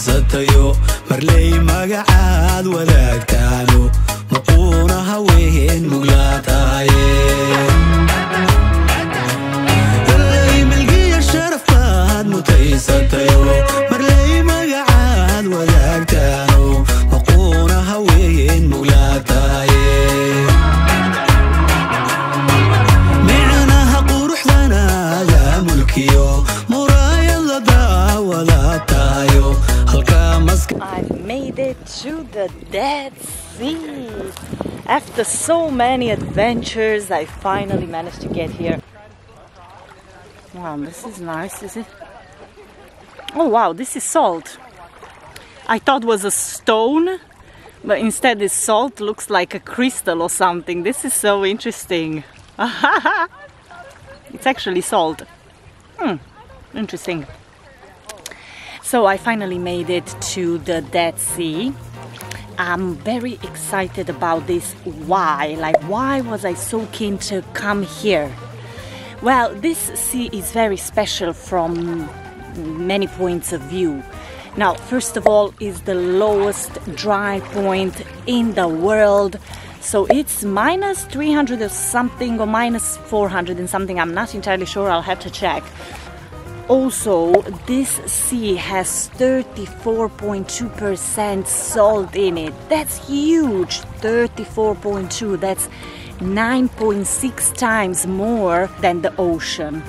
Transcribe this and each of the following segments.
sharafaad mutaysatayo marley magacaad wadaagtaano maquuna haween muglaa tahaye Marley milgiya sharafaad mutaysatayo marley magacaad wadaagtaano the Dead Sea. After so many adventures, I finally managed to get here. Wow, this is nice, is it? Oh wow, this is salt. I thought was a stone, but instead it's salt. Looks like a crystal or something. This is so interesting. it's actually salt. Hmm, interesting. So I finally made it to the Dead Sea. I'm very excited about this. Why? Like, why was I so keen to come here? Well, this sea is very special from many points of view. Now, first of all, is the lowest dry point in the world. So it's minus 300 or something, or minus 400 and something. I'm not entirely sure. I'll have to check. Also, this sea has 34.2% salt in it. That's huge. 34.2. That's 9.6 times more than the ocean.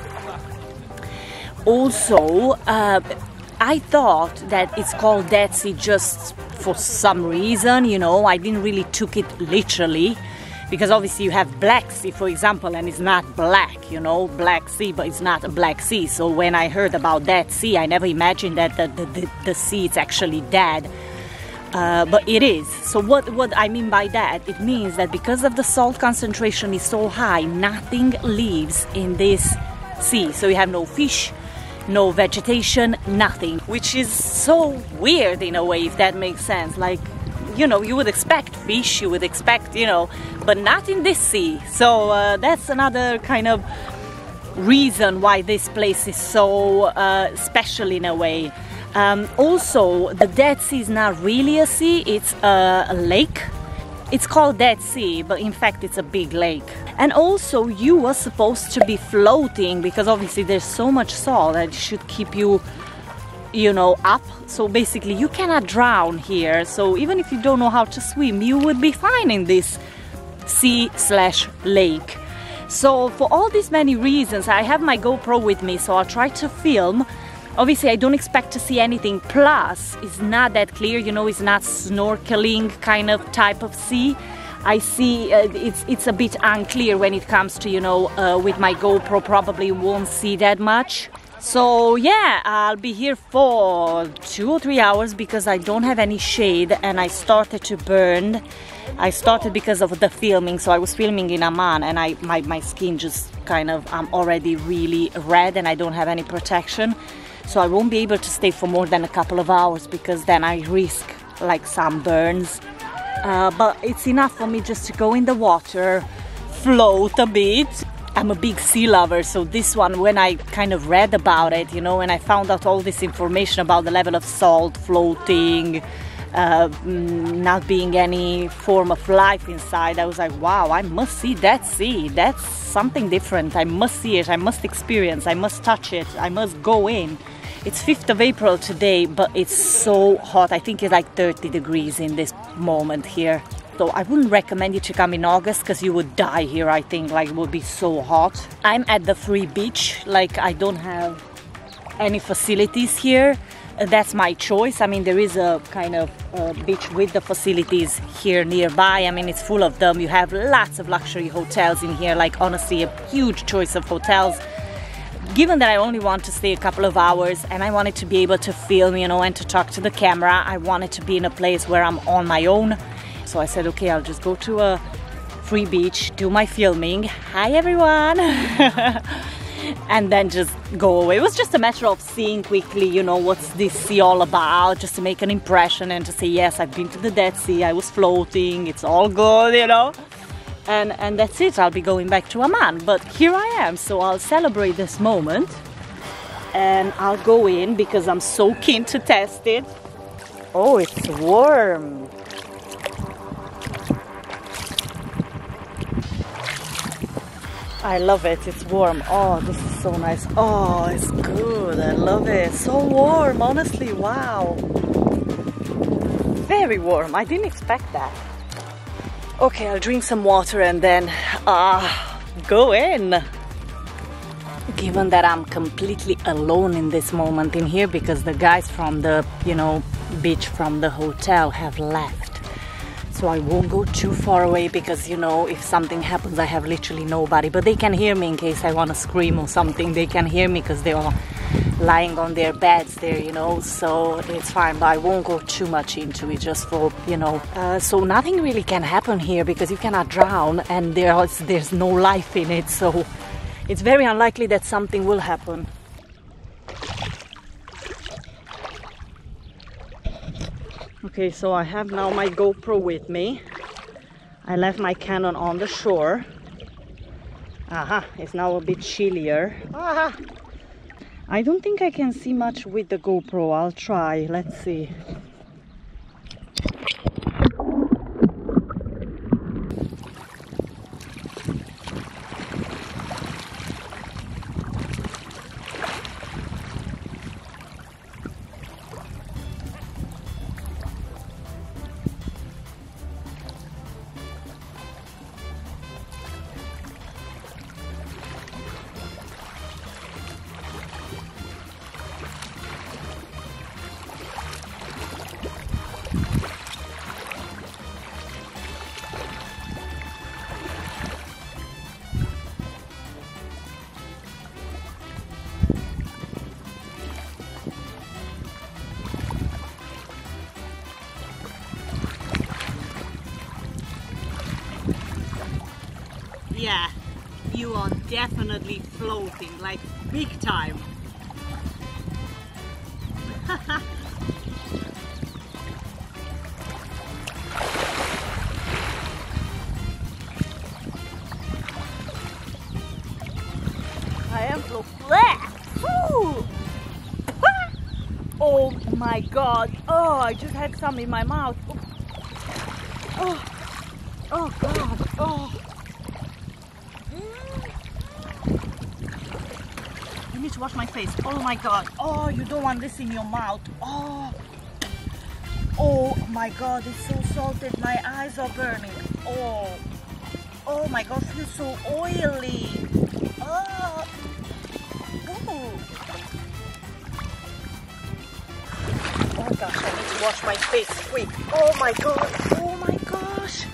Also, uh, I thought that it's called Dead Sea just for some reason, you know, I didn't really took it literally because obviously you have Black Sea, for example, and it's not black, you know, Black Sea, but it's not a Black Sea. So when I heard about Dead Sea, I never imagined that the, the, the, the sea is actually dead. Uh, but it is. So what what I mean by that? It means that because of the salt concentration is so high, nothing lives in this sea. So you have no fish, no vegetation, nothing, which is so weird in a way, if that makes sense. Like, you know, you would expect fish, you would expect, you know, but not in this sea. So uh, that's another kind of reason why this place is so uh, special in a way. Um, also, the Dead Sea is not really a sea, it's a, a lake. It's called Dead Sea, but in fact, it's a big lake. And also, you were supposed to be floating because obviously there's so much salt that should keep you, you know, up. So basically, you cannot drown here. So even if you don't know how to swim, you would be fine in this sea slash lake. So for all these many reasons, I have my GoPro with me, so I'll try to film. Obviously, I don't expect to see anything. Plus, it's not that clear. You know, it's not snorkeling kind of type of sea. I see uh, it's it's a bit unclear when it comes to you know uh, with my GoPro probably won't see that much. So yeah, I'll be here for two or three hours because I don't have any shade and I started to burn. I started because of the filming, so I was filming in Amman and I my, my skin just kind of I'm already really red and I don't have any protection. So I won't be able to stay for more than a couple of hours because then I risk like some burns. Uh, but it's enough for me just to go in the water, float a bit. I'm a big sea lover, so this one, when I kind of read about it, you know, when I found out all this information about the level of salt floating, uh, mm, not being any form of life inside, I was like, wow, I must see that sea. That's something different. I must see it. I must experience. I must touch it. I must go in. It's 5th of April today, but it's so hot. I think it's like 30 degrees in this moment here. So I wouldn't recommend you to come in August because you would die here, I think. Like, it would be so hot. I'm at the free beach. Like, I don't have any facilities here. Uh, That's my choice. I mean, there is a kind of uh, beach with the facilities here nearby. I mean, it's full of them. You have lots of luxury hotels in here. Like, honestly, a huge choice of hotels given that I only want to stay a couple of hours and I wanted to be able to film, you know, and to talk to the camera, I wanted to be in a place where I'm on my own. So I said, okay, I'll just go to a free beach, do my filming. Hi, everyone. and then just go away. It was just a matter of seeing quickly, you know, what's this sea all about, just to make an impression and to say, yes, I've been to the Dead Sea, I was floating, it's all good, you know and and that's it i'll be going back to amman but here i am so i'll celebrate this moment and I'll go in because I'm so keen to test it. Oh, it's warm. I love it. It's warm. Oh, this is so nice. Oh, it's good. I love it. So warm, honestly. Wow. Very warm. I didn't expect that. Okay, I'll drink some water and then uh, go in. Given that I'm completely alone in this moment in here because the guys from the, you know, beach from the hotel have left so I won't go too far away because you know if something happens I have literally nobody. But they can hear me in case I want to scream or something. They can hear me because they are lying on their beds there you know so it's fine. But I won't go too much into it just for you know uh, so nothing really can happen here because you cannot drown and there's there's no life in it. So it's very unlikely that something will happen Okay, so I have now my GoPro with me. I left my Canon on the shore. Aha, it's now a bit chillier. Aha. I don't think I can see much with the GoPro. I'll try. Let's see. Yeah, you are definitely floating, like big time. I am so flat. Oh my god. Oh, I just had some in my mouth. Oh, oh, oh god. Oh. You need to wash my face. Oh my god. Oh, you don't want this in your mouth. Oh. Oh my god, it's so salted. My eyes are burning. Oh. Oh my god, feels so oily. Oh. Ooh. Oh gosh, I need to wash my face quick. Oh my god. Oh my gosh.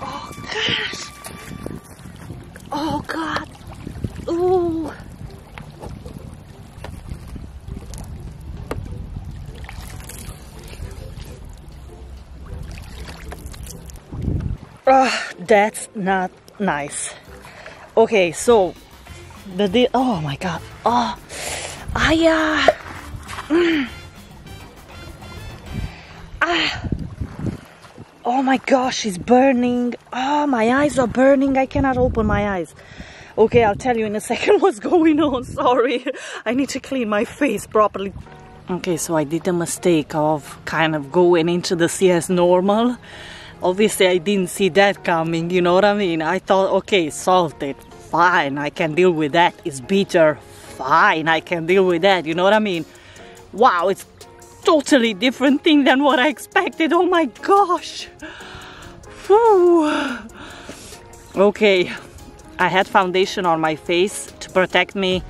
Oh gosh. Oh god. Ooh. Ah, that's not nice. Okay, so the oh my god. Oh, I uh, mm. ah. Oh my gosh, it's burning. Oh, my eyes are burning. I cannot open my eyes. Okay, I'll tell you in a second what's going on. Sorry. I need to clean my face properly. Okay, so I did the mistake of kind of going into the sea as normal. Obviously, I didn't see that coming. You know what I mean? I thought, okay, salted. Fine, I can deal with that. It's bitter. Fine, I can deal with that. You know what I mean? Wow, it's totally different thing than what I expected. Oh my gosh. Whew. Okay, I had foundation on my face to protect me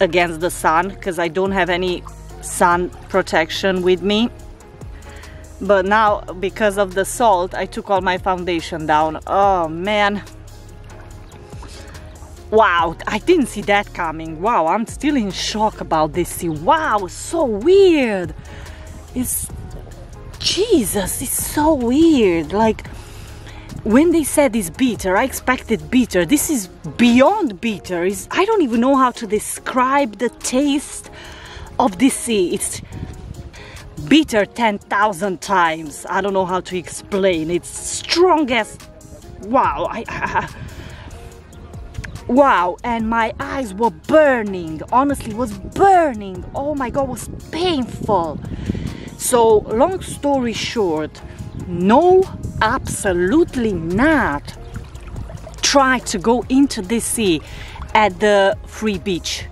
against the sun because I don't have any sun protection with me. But now, because of the salt, I took all my foundation down. Oh man. Wow, I didn't see that coming. Wow, I'm still in shock about this sea. Wow, so weird. It's Jesus, it's so weird. Like when they said it's bitter, I expected bitter. This is beyond bitter. It's, I don't even know how to describe the taste of this sea. It's bitter 10,000 times. I don't know how to explain. It's strongest. wow. I, wow and my eyes were burning honestly was burning oh my god was painful so long story short no absolutely not try to go into the sea at the free beach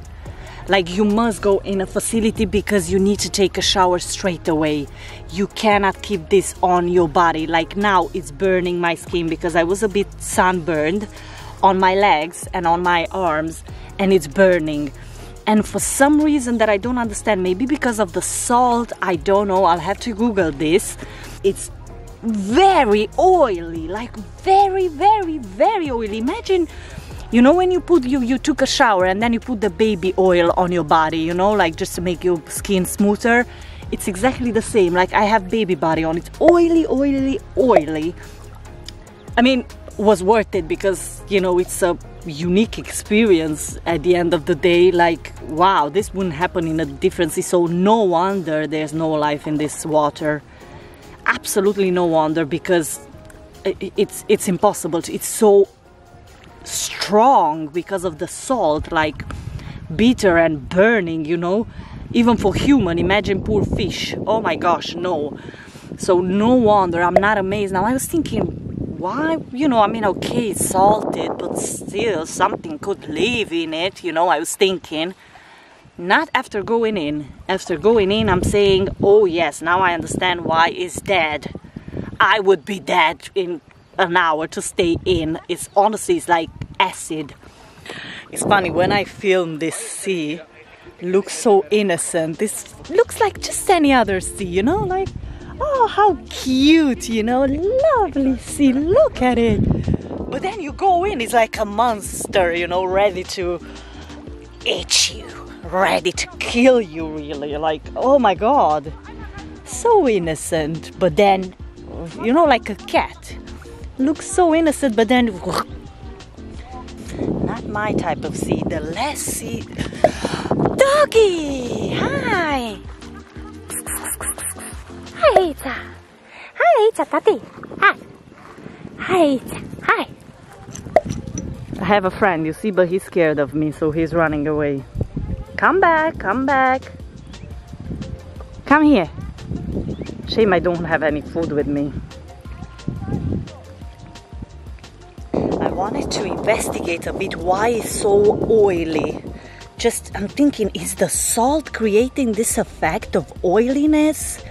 like you must go in a facility because you need to take a shower straight away. You cannot keep this on your body. Like now it's burning my skin because i was a bit sunburned on my legs and on my arms and it's burning. And for some reason that i don't understand maybe because of the salt i don't know. I'll have to google this. It's very oily like very very very oily. Imagine you know when you put you you took a shower and then you put the baby oil on your body you know like just to make your skin smoother? It's exactly the same like i have baby body on. It's oily oily oily. I mean was worth it because you know it's a unique experience at the end of the day like wow this wouldn't happen in a different so no wonder there's no life in this water. Absolutely no wonder because it's it's impossible. It's so strong because of the salt like bitter and burning you know? Even for human imagine poor fish. Oh my gosh no. So no wonder. I'm not amazed. Now i was thinking why you know i mean okay it's salted but still something could live in it you know i was thinking. Not after going in. After going in i'm saying oh yes now i understand why it's dead. I would be dead in an hour to stay in. It's honestly it's like acid. It's funny when I film this sea, looks so innocent. This looks like just any other sea, you know, like oh how cute, you know, lovely sea. Look at it. But then you go in, it's like a monster, you know, ready to eat you, ready to kill you, really. Like, oh my god, so innocent. But then, you know, like a cat looks so innocent, but then not my type of sea. The less sea. Doggy, hi. Hi, Icha. Hi, Icha, Tati. Hi. Hi, Icha. Hi. I have a friend, you see, but he's scared of me, so he's running away. Come back, come back. Come here. Shame I don't have any food with me. To investigate a bit why it's so oily. Just, I'm thinking, is the salt creating this effect of oiliness?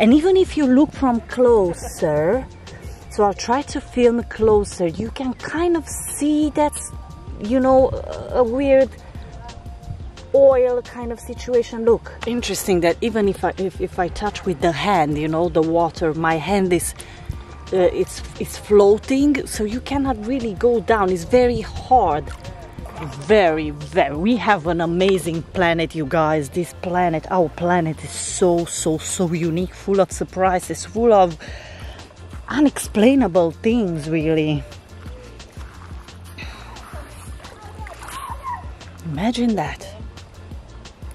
And even if you look from closer, so I'll try to film closer, you can kind of see that's, you know, a weird oil kind of situation look interesting that even if I if, if I touch with the hand you know the water my hand is uh, it's it's floating so you cannot really go down. It's very hard. Very very. We have an amazing planet you guys. This planet our planet is so so so unique full of surprises full of unexplainable things really. Imagine that.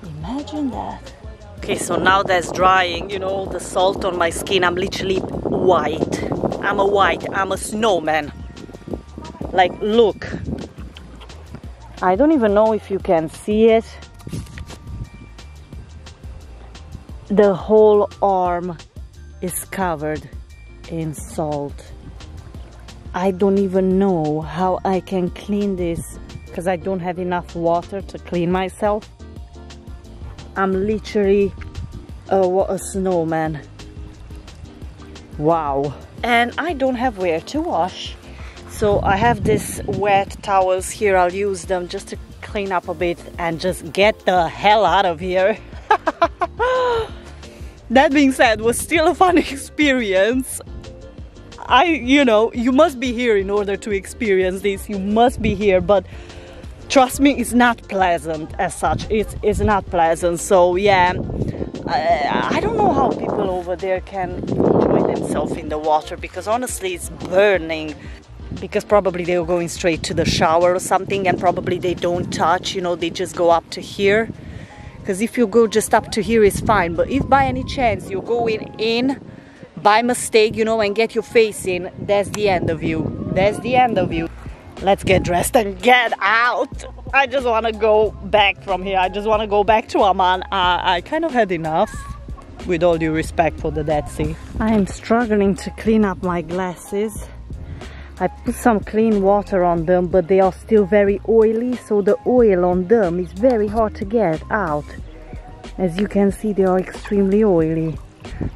Imagine that. Okay so now that's drying you know the salt on my skin. I'm literally white I'm a white, I'm a snowman. Like, look. I don't even know if you can see it. The whole arm is covered in salt. I don't even know how I can clean this because I don't have enough water to clean myself. I'm literally a, a snowman. Wow and I don't have where to wash. So I have these wet towels here. I'll use them just to clean up a bit and just get the hell out of here. That being said was still a fun experience. I you know you must be here in order to experience this. You must be here but trust me it's not pleasant as such. It's, it's not pleasant. So yeah I, I don't know how people over there can themselves in the water because honestly it's burning because probably they were going straight to the shower or something and probably they don't touch you know they just go up to here because if you go just up to here is fine but if by any chance you're going in by mistake you know and get your face in that's the end of you that's the end of you let's get dressed and get out. I just want to go back from here. I just want to go back to Amman. I, I kind of had enough, with all due respect for the Dead Sea. I am struggling to clean up my glasses. I put some clean water on them, but they are still very oily, so the oil on them is very hard to get out. As you can see, they are extremely oily.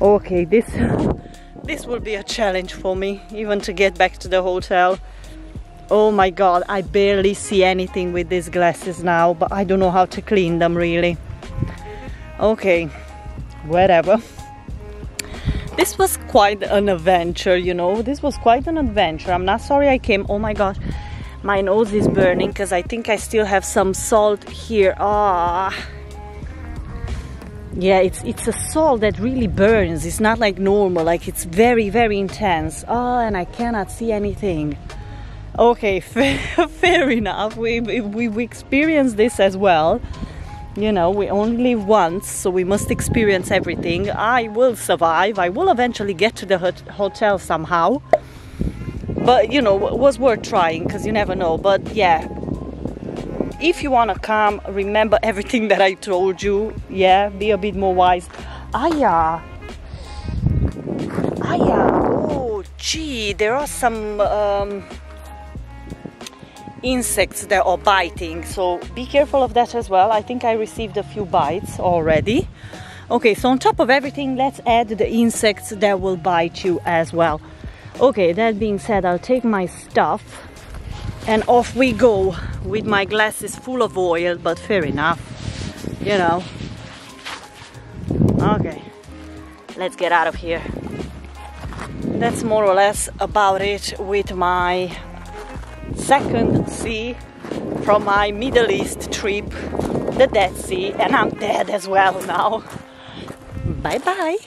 Okay, this this will be a challenge for me, even to get back to the hotel. Oh my god, I barely see anything with these glasses now, but I don't know how to clean them really. Okay, whatever. This was quite an adventure, you know. This was quite an adventure. I'm not sorry I came. Oh my god, my nose is burning because I think I still have some salt here. Ah. Yeah, it's it's a salt that really burns. It's not like normal, like it's very, very intense. Oh, and I cannot see anything. Okay, fair, fair enough. We, we, we experienced this as well. You know, we only live once, so we must experience everything. I will survive. I will eventually get to the hot hotel somehow. But, you know, it was worth trying because you never know. But yeah, if you want to come, remember everything that I told you. Yeah, be a bit more wise. Yeah. Ah, yeah. Oh, gee, there are some um, insects that are biting, so be careful of that as well. I think I received a few bites already. Okay, so on top of everything, let's add the insects that will bite you as well. Okay, that being said, I'll take my stuff and off we go with my glasses full of oil but fair enough you know okay let's get out of here that's more or less about it with my second sea from my Middle East trip the Dead Sea and I'm dead as well now. Bye bye